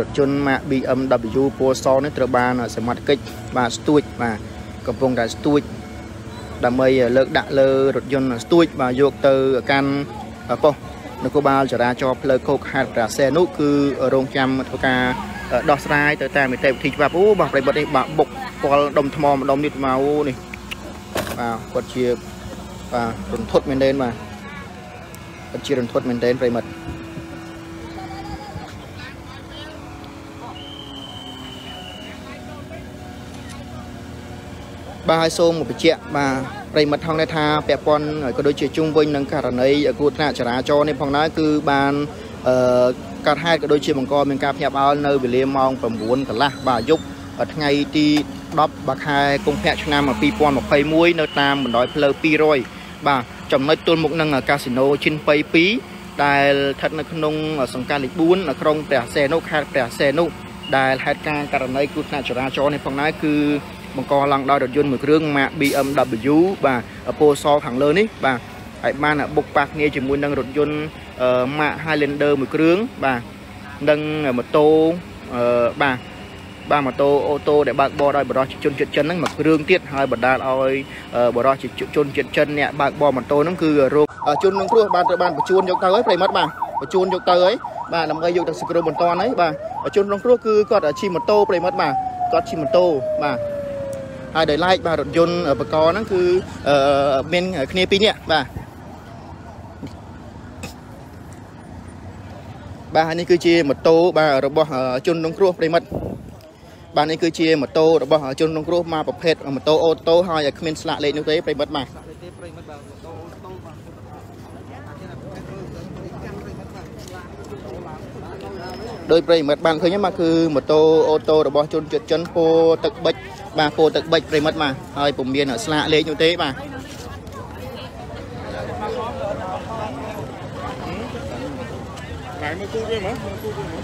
រថយន្តម៉ាក BMW ពណ៌សនេះត្រូវបានសមត្ថកិច្ចបាទស្ទួចបាទកំពុងតែស្ទួចដើម្បីលើកដាក់លើរថយន្តស្ទួចបាទយកទៅកាន់ប៉ុស្តិ៍នគរបាលចរាចរណ៍ផ្លូវខោកខេត្តប្រាសែននោះគឺរងចាំធ្វើការដោះស្រាយទៅតាមនីតិវិធីច្បាប់អូបាទប្រិបត្តិនេះបាទបុកគាល់ដុំថ្មម្ដុំនេះមកអូនេះបាទគាត់ជាបាទរន្ធត់មែនទែនបាទគាត់ជារន្ធត់មែនទែនប្រិមិត្ត បាទហើយសូមបញ្ជាក់បាទប្រិមិត្តថងនេះថាពាក់ព័ន្ធក៏ដូចជាជុំវិញនឹងករណីគ្រោះថ្នាក់ចរាចរណ៍នេះផងដែរគឺបានអឺកើតហេតុក៏ដូចជាបង្កមានការភ្ញាក់ផ្អើលនៅវេលាម៉ោង9កន្លះបាទយប់ថ្ងៃទី10បាទខែកុម្ភៈឆ្នាំ2021នៅតាមបណ្ដោយផ្លូវ200បាទចំណុចទល់មុខនឹងកាស៊ីណូជិនប៉ៃ2ដែលស្ថិតនៅក្នុងសង្កាត់លេខ4នៅក្រុងព្រះសីហនុខេត្តព្រះសីហនុដែលហេតុការណ៍ករណីគ្រោះថ្នាក់ចរាចរណ៍នេះផងដែរគឺ បង្កឡើងដោយរថយន្តមួយគ្រឿងម៉ាក BMW បាទពណ៌សខាងលើនេះបាទហើយបានបុកប៉ះគ្នាជាមួយនឹងរថយន្តម៉ាក Highlander មួយគ្រឿងបាទនិងម៉ូតូបាទបាទម៉ូតូអូតូដែលបើកបរដោយបរិសុទ្ធជនជាតិចិនហ្នឹងមួយគ្រឿងទៀតហើយបណ្ដាលឲ្យបរិសុទ្ធជនជាតិចិនអ្នកបើកបរម៉ូតូហ្នឹងគឺរោគជននឹងគ្រោះបានត្រូវបានបញ្ជូនយកទៅហើយប្រិមត្តបាទបញ្ជូនយកទៅហើយបាទដើម្បីយកទៅសង្គ្រោះបន្ទាន់ហើយបាទជនក្នុងគ្រោះគឺគាត់ជិះម៉ូតូប្រិមត្តបាទគាត់ជិះម៉ូតូបាទ ហើយដោយឡែកបាទរថយន្តបកហ្នឹងគឺមានគ្នាពីរនាក់បាទបាទនេះគឺជាម៉ូតូបាទរបស់ជនក្នុងគ្រោះប្រិមិត្តបាទនេះគឺជាម៉ូតូរបស់ជនក្នុងគ្រោះមកប្រភេទម៉ូតូអូតូហើយគ្មានស្លាកលេខនោះទេប្រិមិត្តបាទដោយប្រិមិត្តបានឃើញមកគឺម៉ូតូអូតូរបស់ជនជាតិចិនពោទឹកបិច បាទពោទឹកបិចប្រិមិត្តបាទហើយពុំមានស្លាកលេខនោះទេបាទមើលគូវាមើលមើលគូវាមើល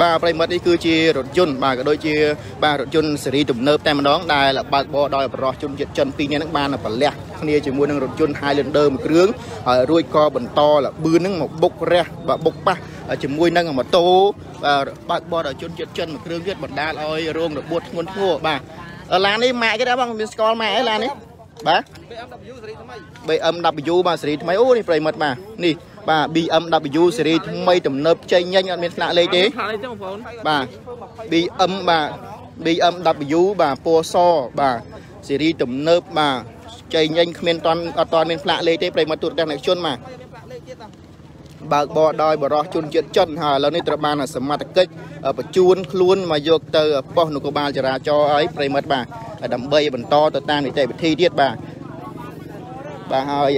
បាទប្រិមិត្តនេះគឺជារថយន្តបាទក៏ដូចជាបាទរថយន្តស៊េរីទំនើបតែម្ដងដែលបើកបរដោយបរិសុទ្ធជនជាតិចិនពីរនាក់ហ្នឹងបានប្រលះ គ្នាជាមួយនឹងរថយន្ត Highlander មួយគ្រឿងហើយរួចក៏បន្តលបឿនហ្នឹងមកបុករះបាទបុកប៉ះជាមួយនឹងម៉ូតូបាទបើកបរដោយជនជាតិចិនមួយគ្រឿងទៀតបណ្ដាលឲ្យរងរបួសធ្ងន់ធ្ងរបាទឡាននេះម៉ាកគេដែរបងមានស្គាល់ម៉ាកអីឡាននេះបាទ BMW ស៊េរីថ្មី BMW បាទស៊េរីថ្មីអូនេះប្រិមិត្តបាទនេះបាទ BMW ស៊េរីថ្មីទំនើបចេញញញអត់មានស្លាកលេខទេបាទ BM បាទ BMW បាទពណ៌សបាទស៊េរីទំនើបបាទ ចេញញញគ្មានតន់អត់តន់មានស្លាកលេខទេប្រិមិត្តទូរទស្សនិកជនបាទបើកបរដោយបរោះជនជាតិចិនហើយឥឡូវនេះត្រូវបានសមត្ថកិច្ចបញ្ជូនខ្លួនមកយកទៅប៉ុស្តិ៍នគរបាលចរាចរណ៍ឲ្យប្រិមិត្តបាទដើម្បីបន្តទៅតាមនីតិវិធីទៀតបាទបាទហើយ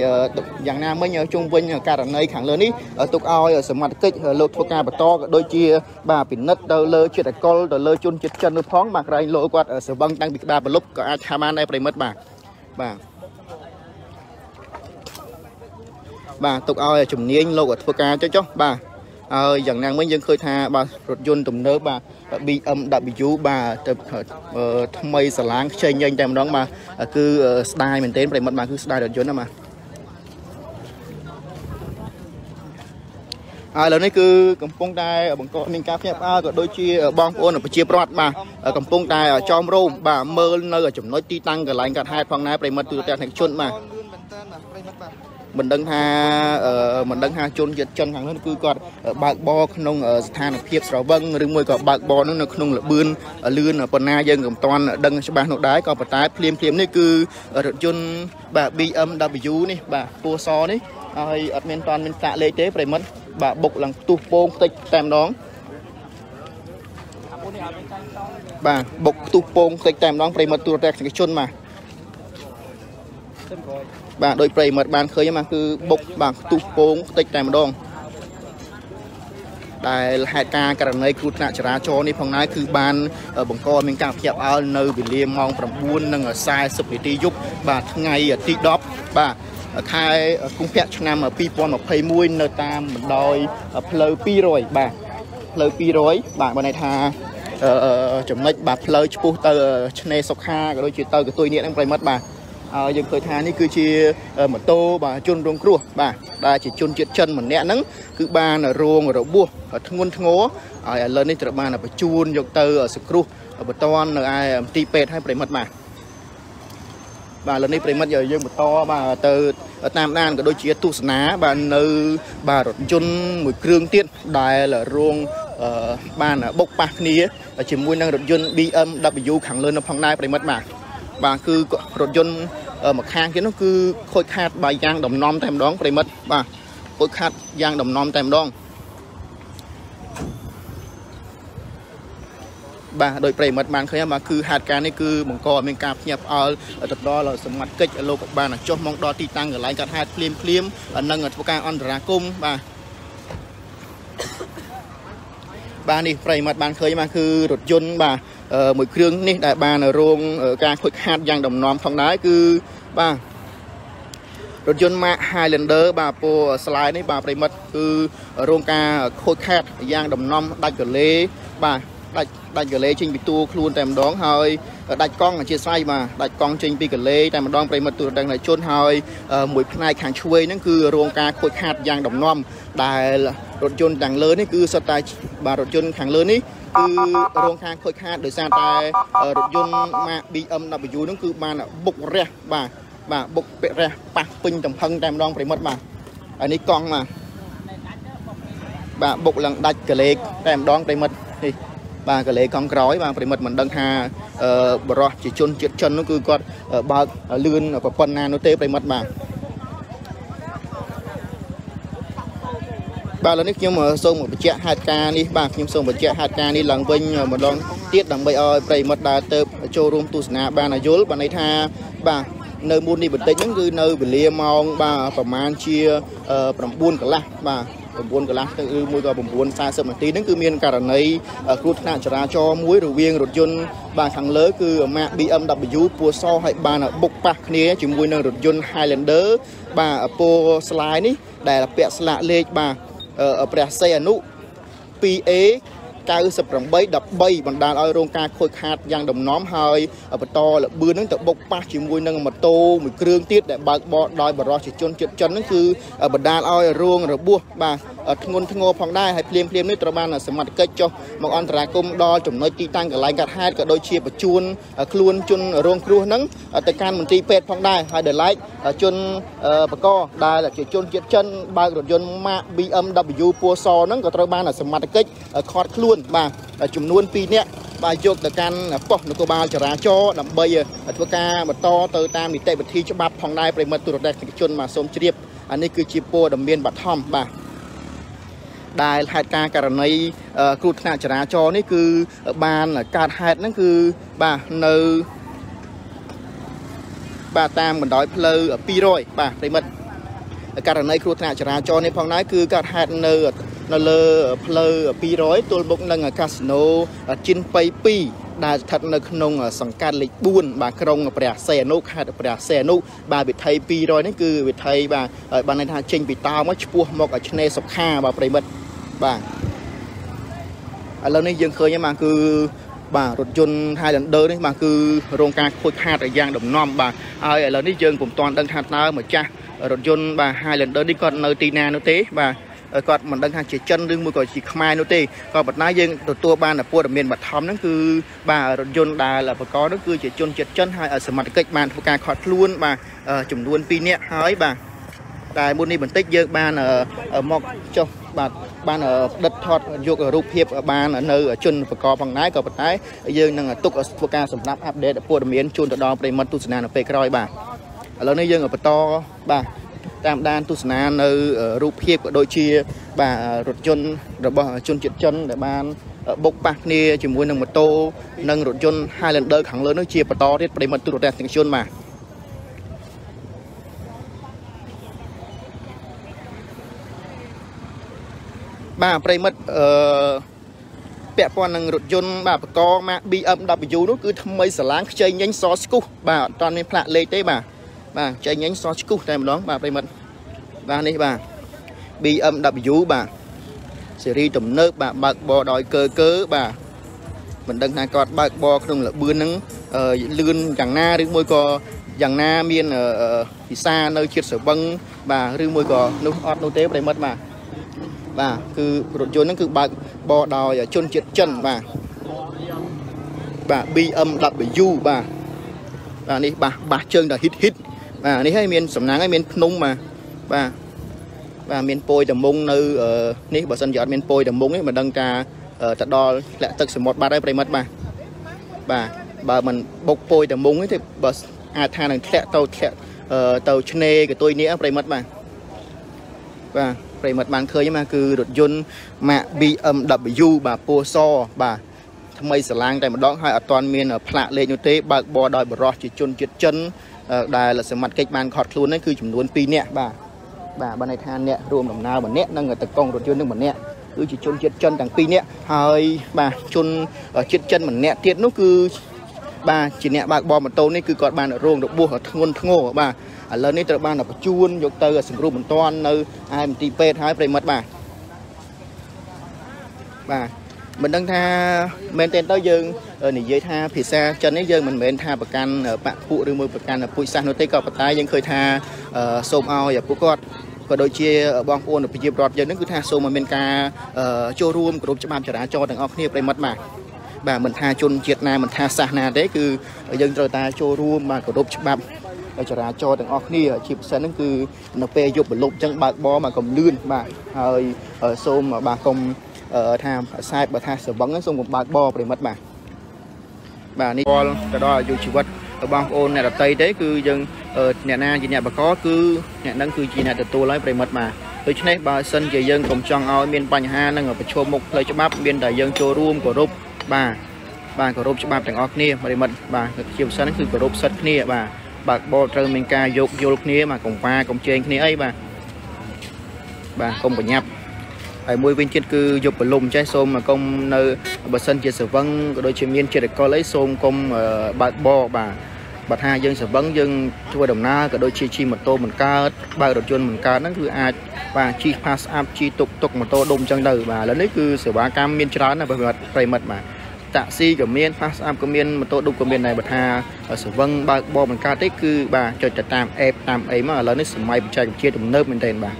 យ៉ាងណាមិញជុំវិញករណីខាងលើនេះទុកឲ្យសមត្ថកិច្ចលោកធ្វើការបន្តក៏ដូចជា បាទពិនិត្យទៅលើជាតិអកុលទៅលើជនជាតិចិននោះផងបាទក្រែងលោកគាត់សវឹងតាំងពីក្បាលប្រលប់ក៏អាចថាបានដែរប្រិមិត្តបាទបាទ បាទទុកឲ្យជំនាញលោកធ្វើការចុះចុះបាទហើយយ៉ាងណាមិញយើងឃើញថាបាទរថយន្តទំនើបបាទ BMW បាទទៅថ្មីសាឡាងខ្ចីញញតែម្ដងបាទគឺស្ដាយមែនទែនប្រិមិត្តបាទគឺស្ដាយរថយន្តណាបាទហើយឥឡូវនេះគឺកំពុងតែបង្កមានការភ្ញាក់ផ្អើលក៏ដូចជាបងប្អូនប្រជាប្រដ្ឋបាទកំពុងតែចោមរោមបាទមើលនៅចំណុចទីតាំងកន្លែងកាត់ហេតុផងដែរប្រិមិត្តទូទាំងជនបាទ មិនដឹងថាមិនដឹងថាជនជាតិចិនខាងនោះគឺគាត់បើកបរក្នុងស្ថានភាពស្រវឹងឬមួយក៏បើកបរនោះនៅក្នុងលបឿនលឿនប៉ុណ្ណាយើងក៏មិនទាន់ដឹងច្បាស់នោះដែរក៏ប៉ុន្តែភ្លាមភ្លាមនេះគឺរថយន្តបាទ BMW នេះបាទពណ៌សនេះហើយអត់មានតាន់មានសាកលេខទេប្រិមិត្តបាទបុកឡើងផ្ទុះពងតិចតែម្ដងបាទបុកផ្ទុះពងតិចតែម្ដងប្រិមិត្តទូរទស្សនិកជនបាទ បាទដោយប្រិមិត្តបានឃើញមកគឺបុកបាទខ្ទុះពងតិចតែម្ដងដែលហេតុការករណីគ្រោះថ្នាក់ចរាចរណ៍នេះផងដែរគឺបានបង្កមានការភ្ញាក់ផ្អើលនៅវេលាម៉ោង9:40នាទីយប់បាទថ្ងៃទី10បាទខែកុម្ភៈឆ្នាំ2021នៅតាមបណ្ដោយផ្លូវ200បាទផ្លូវ200បាទបានន័យថាចំណុចបាទផ្លូវឆ្ពោះទៅឆ្នេរសុខាក៏ដូចជាទៅកតុយនេះហ្នឹងប្រិមិត្តបាទ ហើយយើងឃើញថានេះគឺជាម៉ូតូបាទជនរងគ្រោះបាទដែលជាជនជាតិចិនម្នាក់ហ្នឹងគឺបានរងរបួសធ្ងន់ធ្ងរហើយឥឡូវនេះត្រូវបានបញ្ជូនយកទៅសង្គ្រោះបន្ទាន់នៅឯមន្ទីរពេទ្យឲ្យប្រិមិត្តបាទបាទឥឡូវនេះប្រិមិត្តយើងបន្តបាទទៅតាមដានក៏ដូចជាទស្សនាបាទនៅបាទរថយន្តមួយគ្រឿងទៀតដែលរងបានបុកប៉ះគ្នាជាមួយនឹងរថយន្ត BMW ខាងលើនៅផងដែរប្រិមិត្តបាទបាទគឺរថយន្ត មួយខាងទៀតនោះគឺខូចខាតបាយយ៉ាងដំណំតែម្ដងប្រិមិត្តបាទខូចខាតយ៉ាងដំណំតែម្ដងបាទដោយប្រិមិត្តបានឃើញបាទគឺហេតុការណ៍នេះគឺបង្កឲ្យមានការភ្ញាក់ផ្អើលទៅដល់សមត្ថកិច្ចលោកបានចុះមកដល់ទីតាំងកន្លែងកាត់ហេតុភ្លាមភ្លាមនិងធ្វើការអន្តរាគមបាទបាទនេះប្រិមិត្តបានឃើញបាទគឺរថយន្តបាទ មួយគ្រឿងនេះដែលបានរងការខូចខាតយ៉ាងដំណំផងដែរគឺបាទរថយន្ត Mark Highlander បាទពណ៌ស្លាយនេះបាទប្រិមិត្តគឺរងការខូចខាតយ៉ាងដំណំដាច់កលេបាទដាច់ដាច់កលេចេញពីតួខ្លួនតែម្ដងហើយដាច់កង់អធិស្ឋានបាទដាច់កង់ចេញពីកលេតែម្ដងប្រិមិត្តទូរទស្សន៍ជនហើយមួយផ្នែកខាងឆ្វេងហ្នឹងគឺរងការខូចខាតយ៉ាងដំណំដែលរថយន្តទាំងលើនេះគឺសុទ្ធតែបាទរថយន្តខាងលើនេះ គឺរងការខូចខាតដោយសារតែរថយន្ត Mark BMW ហ្នឹងគឺបានបុករះបាទបាទបុកពាក់រះប៉ះពេញតំផឹងតែម្ដងប្រិមិត្តបាទហើយនេះកង់បាទបាទបុកឡើងដាច់កលេកតែម្ដងប្រិមិត្តនេះបាទកលេកង់ក្រោយបាទប្រិមិត្តមិនដឹងថាបរោះជាជនជាតិចិននោះគឺគាត់បើកលឿនប្រប៉ុណ្ណានោះទេប្រិមិត្តបាទ បាទឥឡូវនេះខ្ញុំសូមបញ្ជាក់ហេតុការណ៍នេះបាទខ្ញុំសូមបញ្ជាក់ហេតុការណ៍នេះឡើងវិញម្ដងទៀតដើម្បីឲ្យប្រិមិត្តដែលទៅចូលរួមទស្សនាបានយល់បានន័យថាបាទនៅមុននេះបន្តិចហ្នឹងគឺនៅវេលាម៉ោងបាទប្រហែលជា9កន្លះបាទ9កន្លះទៅឬមួយក៏9:40នាទីហ្នឹងគឺមានករណីគ្រោះថ្នាក់ចរាចរណ៍មួយរវាងរថយន្តបាទខាងលើគឺ Mark BMW ពណ៌សហើយបានបុកប៉ះគ្នាជាមួយនឹងរថយន្ត Highlander បាទពណ៌ស្លាយនេះដែលពាក់ស្លាកលេខបាទ ព្រះសីហនុ 2A 98 13បណ្ដាលឲ្យរងការខូចខាតយ៉ាងដំណំហើយបន្តលបឿននឹងទៅបុកប៉ះជាមួយនឹងម៉ូតូមួយគ្រឿងទៀតដែលបើកបរដោយបរិសុជនជាតិចិនហ្នឹងគឺបណ្ដាលឲ្យរងរបួសបាទ ធ្ងន់ធ្ងរផងដែរហើយភ្លាមភ្លាមនេះត្រូវបានសមត្ថកិច្ចចុះមកអន្តរាគមដល់ចំណុចទីតាំងកន្លែងកាត់ហេតុក៏ដូចជាបញ្ជូនខ្លួនជនរងគ្រោះហ្នឹងទៅកាន់មន្ទីរពេទ្យផងដែរហើយដែលឡែកជនបកដែលជាជនជាតិចិនបើករថយន្ត Mark BMW ពណ៌សហ្នឹងក៏ត្រូវបានសមត្ថកិច្ចខាត់ខ្លួនបាទចំនួន2នាក់បាទយកទៅកាន់ប៉ុស្តិ៍នគរបាលចរាចរណ៍ដើម្បីធ្វើការបន្តទៅតាមនីតិវិធីច្បាប់ផងដែរប្រិមិត្តទូរទស្សនិកជនបាទសូមជ្រាបអានេះគឺជាព័ត៌មានបឋមបាទ ដែលហេតុការករណីគ្រោះថ្នាក់ចរាចរណ៍នេះគឺបានកើតហេតុហ្នឹងគឺបាទនៅបាទតាមបណ្ដោយផ្លូវ200បាទប្រិមិត្តករណីគ្រោះថ្នាក់ចរាចរណ៍នេះផងដែរគឺកើតហេតុនៅនៅលើផ្លូវ200ទល់មុខនឹងកាស៊ីណូជិនប៉ៃ2ដែលស្ថិតនៅក្នុងសង្កាត់លេខ4បាទក្រុងព្រះសីហនុខេត្តព្រះសីហនុបាទវិថី200នេះគឺវិថីបាទបានន័យថាចេញពីតោមកឆ្ពោះមកឆ្នេរសុខាបាទប្រិមិត្ត បាទឥឡូវនេះយើងឃើញហ្នឹងបាទគឺបាទរថយន្ត Highlander នេះបាទគឺរងការខូចខាតយ៉ាងដំណំបាទហើយឥឡូវនេះយើងពុំទាន់ដឹងថាតើម្ចាស់រថយន្តបាទ Highlander នេះគាត់នៅទីណានោះទេបាទគាត់មិនដឹងថាជាចិនឬមួយក៏ជាខ្មែរនោះទេក៏ប៉ុន្តែយើងទទួលបានព័ត៌មានបឋមហ្នឹងគឺបាទរថយន្តដែលបកនោះគឺជាជនជាតិចិនហើយសមត្ថកិច្ចបានធ្វើការខាត់ខ្លួនបាទចំនួន2នាក់ហើយបាទតែមុននេះបន្តិចយើងបានមកចុះបាទ បានផ្ដិតថតយករូបភាពបាននៅជនបកផងដែរក៏ប៉ុន្តែយើងនឹងទុកធ្វើការសម្រាប់អាប់ដេតព័ត៌មានជូនទៅដល់ប្រិមត្តទស្សនានៅពេលក្រោយបាទឥឡូវនេះយើងបន្តបាទតាមដានទស្សនានៅរូបភាពក៏ដូចជាបាទរថយន្តរបស់ជនជាតិចិនដែលបានបុកប៉ះគ្នាជាមួយនឹងម៉ូតូនិងរថយន្ត Highlander ខាងលើនោះជាបន្តទៀតប្រិមត្តទូរទស្សនិកជនបាទ បាទប្រិមិត្តអឺពាក់ព័ន្ធនឹងរថយន្តបាទបកមក BMW នោះគឺថ្មីស្រឡាងខ្ចីញញសស្គុះបាទអត់ទាន់មានផ្លាកលេខទេបាទបាទខ្ចីញញសស្គុះតែម្ដងបាទប្រិមិត្តបាទនេះបាទ BMW បាទស៊េរីទំនើបបាទបើកបរដោយកើកើបាទមិនដឹងថាគាត់បើកបរក្នុងលបឿនហ្នឹងលឿនយ៉ាងណាឬមួយក៏យ៉ាងណាមានពិសានៅជាតិស្រវឹងបាទឬមួយក៏នោះអត់នោះទេប្រិមិត្តបាទ បាទគឺរថយន្តហ្នឹងគឺបើកបរដោយជនជាតិចិនបាទបាទ BMW បាទបាទនេះបាសបាសជើងដល់ហ៊ីតហ៊ីតបាទនេះហើយមានសំណាងហើយមានភ្នំបាទបាទបាទមានពយតមុងនៅនេះបើសិនជាអត់មានពយតមុងនេះមិនដឹងថាទៅដល់ធ្លាក់ទឹកសមុទ្របាត់ហើយប្រិមិត្តបាទបាទបើមិនបុកពយតមុងទេបើអាចថានឹងធ្លាក់ទៅធ្លាក់ទៅឆ្នេរកតុយនេះប្រិមិត្តបាទបាទ ប្រិមិត្តបានឃើញមកគឺរថយន្តម៉ាក BMW បាទពណ៌សបាទថ្មីស្រឡាំងតែម្ដងហើយអត់ទាន់មានផ្លាកលេខនោះទេបើកបរដោយបរោះជាជនជាតិចិនដែលសមត្ថកិច្ចបានខត់ខ្លួននេះគឺចំនួន2នាក់បាទបាទបានន័យថាអ្នករួមដំណើរម្នាក់និងតកងរថយន្តនឹងម្នាក់គឺជាជនជាតិចិនទាំងពីរនាក់ហើយបាទជនជាតិចិនម្នាក់ទៀតនោះគឺបាទជាអ្នកបើកបរម៉ូតូនេះគឺគាត់បានរងរបួសធ្ងន់ធ្ងរបាទ ឥឡូវនេះត្រូវបានបញ្ជូនយកទៅសង្គ្រោះបន្ទាន់នៅឯមន្ទីរពេទ្យហើយប្រិមិត្តបាទបាទមិនដឹងថាមែនទេទៅយើងនិយាយថាភាសាចិននេះយើងមិនមែនថាប្រកាន់បកពួកឬមួយប្រកាន់ពូជសាសន៍នោះទេក៏ប៉ុន្តែយើងឃើញថាសូមឲ្យពួកគាត់ក៏ដូចជាបងប្អូនប្រជាពលរដ្ឋយើងនឹងគឺថាសូមឲ្យមានការចូលរួមគោរពច្បាប់ចរាចរណ៍ទាំងអស់គ្នាប្រិមិត្តបាទបាទមិនថាជនជាតិណាមិនថាសាសនាទេគឺយើងត្រូវតែចូលរួមបាទគោរពច្បាប់ ចរាចរណ៍ទាំងអស់គ្នាជាពិសេសហ្នឹងគឺនៅពេលយប់បលប់អញ្ចឹងបើកបរមកកុំលឿនបាទហើយសូមបាទកុំថាខ្សែបើថាស្រវឹងសូមកុំបើកបរប្រិមិត្តបាទបាទនេះពលទៅដល់អាយុជីវិតបងប្អូនអ្នកដតីទេគឺយើងអ្នកណាជាអ្នកបកគឺអ្នកនឹងគឺជាអ្នកទទួលហើយប្រិមិត្តបាទដូច្នេះបើសិនជាយើងកុំចង់ឲ្យមានបញ្ហានឹងប្រឈមមុខផ្លូវច្បាប់មានតែយើងចូលរួមគោរពបាទបាទគោរពច្បាប់ទាំងអស់គ្នាប្រិមិត្តបាទជាពិសេសគឺគោរពសិទ្ធិគ្នាបាទ បើកបរត្រូវមានការយោគយល់គ្នាបាទកុំប៉ាកុំជែងគ្នាអីបាទបាទកុំប្រញាប់ហើយមួយវិញទៀតគឺយកបលុំចេះសូមកុំនៅបើសិនជាសវឹងក៏ដូចជាមានចិត្តកលអីសូមកុំបើកបរបាទបើថាយើងសវឹងយើងធ្វើដំណើរក៏ដូចជាជិះម៉ូតូមិនកើតបើករថយន្តមិនកើតហ្នឹងគឺអាចបាទជិះ pass up ជិះតុកតុកម៉ូតូដុំអញ្ចឹងទៅបាទឥឡូវនេះគឺសេវាកម្មមានច្រើនណាស់ប្រិមិត្តបាទ តាក់ស៊ីក៏មាន pass up ក៏មានម៉ូតូឌុបក៏មានដែរបើថាសវឹងបើកបរមិនកើតទេគឺបាទចុចទៅតាម app តាមអីមកឥឡូវនេះសម័យបច្ចេកវិទ្យាទំនើបមែនទែនបាទ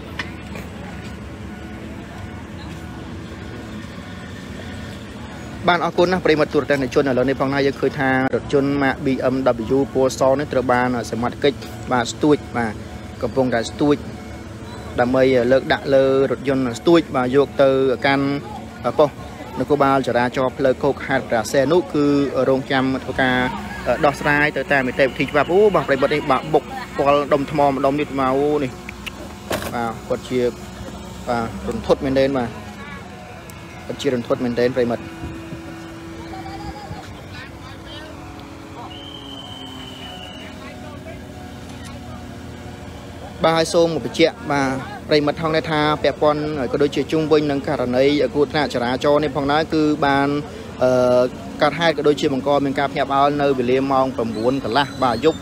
បានអរគុណណាស់ប្រិមត្តទូរទស្សនិកជនឥឡូវនេះផងណាយើងឃើញថារថយន្ត Mac BMW ពណ៌សនេះត្រូវបានសមត្ថកិច្ចបាទស្ទួចបាទកំពុងតែស្ទួចដើម្បីលើកដាក់លើរថយន្តស្ទួចបាទយកទៅកាន់ប៉ុស្តិ៍ នគរបាលចរាចរណ៍ផ្លូវគោកខេត្តប្រាសែននោះគឺរងចាំធ្វើការដោះស្រាយទៅតាមនីតិវិធីច្បាប់អូបាទប្រិបត្តិនេះបាក់បុកពាល់ដុំថ្មម្ដុំនេះមកអូនេះបាទគាត់ជាបាទរន្ធត់មែនទែនបាទគាត់ជារន្ធត់មែនទែនប្រិមិត្ត បាទហើយសូមបញ្ជាក់បាទប្រិមិត្តថងនេះថាពាក់ព័ន្ធក៏ដូចជាជុំវិញនឹងករណីគ្រោះថ្នាក់ចរាចរណ៍នេះផងដែរគឺបានអឺកាត់ហេតុក៏ដូចជាបង្កមានការភ្ញាក់ផ្អើលនៅវេលាម៉ោង9កន្លះបាទយប់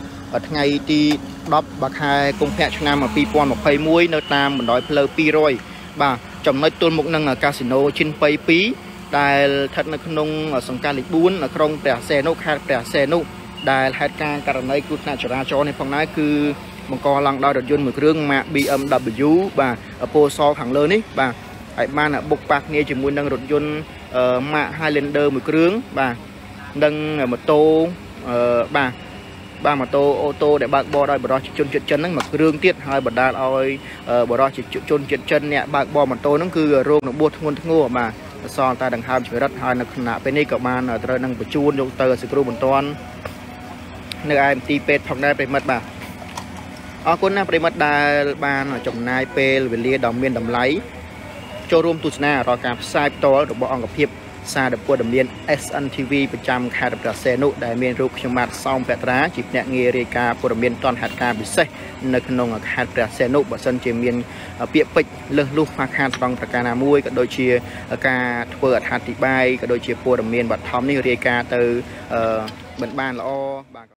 ថ្ងៃទី10បាទខែកុម្ភៈឆ្នាំ2021នៅតាមបណ្ដោយផ្លូវ200បាទចំណុចទល់មុខនឹងកាស៊ីណូឈិនប៉ៃ2ដែលស្ថិតនៅក្នុងសង្កាត់លេខ4នៅក្រុងព្រះសីហនុខេត្តព្រះសីហនុដែលហេតុការណ៍ករណីគ្រោះថ្នាក់ចរាចរណ៍នេះផងដែរគឺ បង្កឡើងដោយរថយន្តមួយគ្រឿងម៉ាក BMW បាទពណ៌សខាងលើនេះបាទហើយបានបុកប៉ះគ្នាជាមួយនឹងរថយន្តម៉ាក Highlander មួយគ្រឿងបាទនិងម៉ូតូបាទបាទម៉ូតូអូតូដែលបើកបរដោយបរិសុទ្ធជនជាតិចិនហ្នឹងមួយគ្រឿងទៀតហើយបណ្ដាលឲ្យបរិសុទ្ធជនជាតិចិនអ្នកបើកបរម៉ូតូហ្នឹងគឺរោគរបួសធ្ងន់ធ្ងរបាទសល់តែដង្ហើមជីវិតហើយនៅខណៈពេលនេះក៏បានត្រូវនឹងបញ្ជូនយកទៅសង្គ្រោះបន្ទាន់នៅឯមន្ទីរពេទ្យផងដែរប្រិមិត្តបាទ អរគុណណាស់ប្រិមិត្តដែលបានចំណាយពេលវេលាដ៏មានតម្លៃចូលរួមទស្សនារាល់ការផ្សាយផ្ទាល់របស់អង្គភាពសារព័ត៌មាន SNTV ប្រចាំខេត្តព្រះសីហនុដែលមានរូបខ្ញុំបាទសោមពត្រាជាភ្នាក់ងាររាយការណ៍ព័ត៌មានតនហេតុការពិសេសនៅក្នុងខេត្តព្រះសីហនុបើសិនជាមានពាក្យពេចន៍លើសលុះខ្វះខាតត្រង់ប្រការណាមួយក៏ដូចជាការធ្វើអត្ថាធិប្បាយក៏ដូចជាព័ត៌មានបឋមនេះរាយការណ៍ទៅមិនបានល្អបាទ